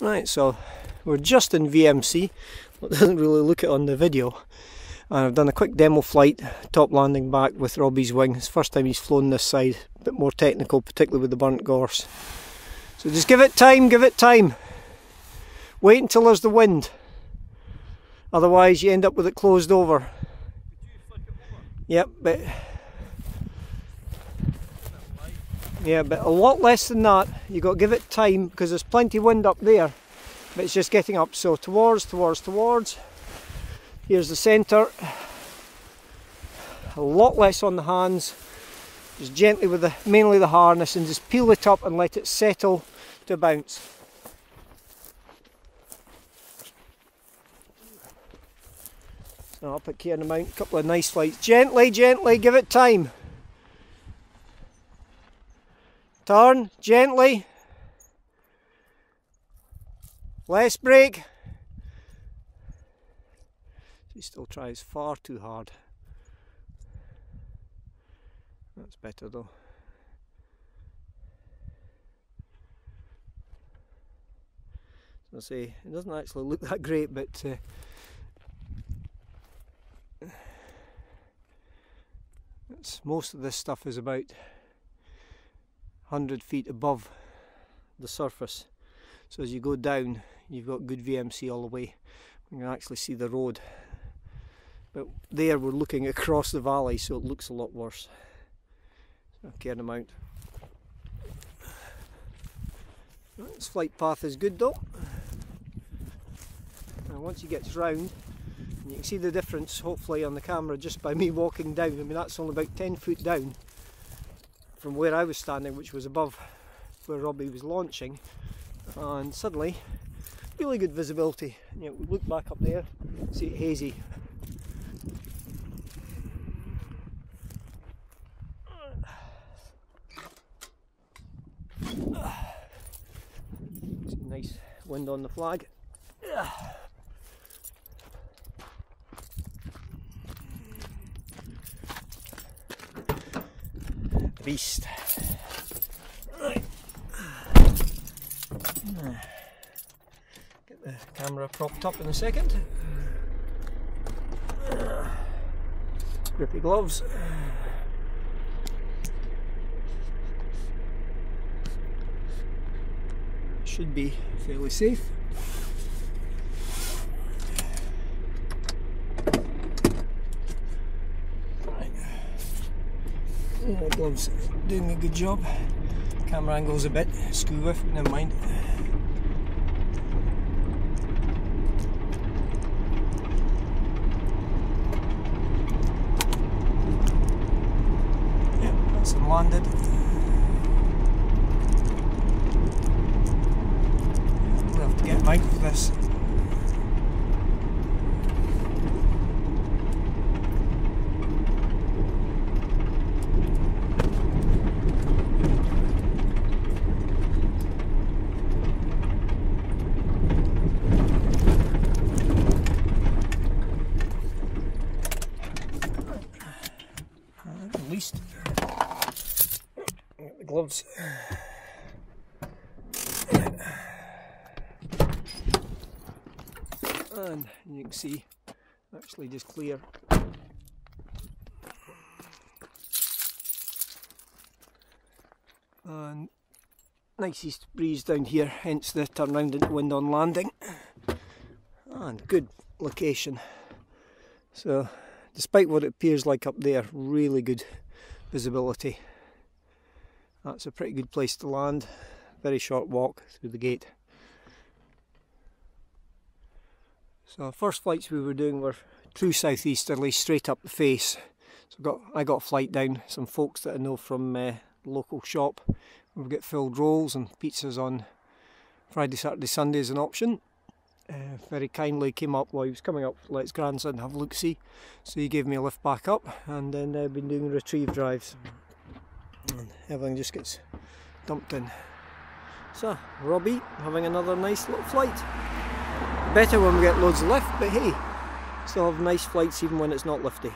Right, so we're just in VMC. It doesn't really look it on the video. And I've done a quick demo flight, top landing back with Robbie's wing. It's the first time he's flown this side. A bit more technical, particularly with the burnt gorse. So just give it time, give it time. Wait until there's the wind. Otherwise you end up with it closed over. Yep, but yeah, but a lot less than that. You've got to give it time because there's plenty of wind up there, but it's just getting up. So towards, towards, towards. Here's the centre. A lot less on the hands. Just gently with the mainly the harness and just peel it up and let it settle to bounce. So up at Cairn Mount, a couple of nice flights. Gently, gently, give it time. Turn, gently. Less brake. He still tries far too hard. That's better though. I say, it doesn't actually look that great, but uh, most of this stuff is about 100 feet above the surface. So as you go down, you've got good VMC all the way. You can actually see the road. But there we're looking across the valley, so it looks a lot worse. So Cairn Mount. This flight path is good though. And once he gets round, you can see the difference hopefully on the camera just by me walking down. I mean that's only about 10 foot down from where I was standing, which was above where Robbie was launching, and suddenly really good visibility. You know, look back up there, see it hazy. Nice wind on the flag. Beast. Get the camera propped up in a second. Grippy gloves. Should be fairly safe. Yeah, gloves doing a good job. Camera angle's a bit screw with, never mind. Yeah, that's landed. We'll have to get mount for this. least. Get gloves. And you can see, actually just clear. And nice east breeze down here, hence the turn round into wind on landing. And good location. So despite what it appears like up there, really good visibility. That's a pretty good place to land. Very short walk through the gate. So first flights we were doing were true southeasterly, straight up the face. So got I got a flight down, some folks that I know from uh, the local shop. We've got filled rolls and pizzas on Friday, Saturday, Sunday as an option uh, very kindly came up while he was coming up to let his grandson have a look see so he gave me a lift back up and then I've been doing retrieve drives and everything just gets dumped in. So Robbie having another nice little flight. Better when we get loads of lift but hey still have nice flights even when it's not lifty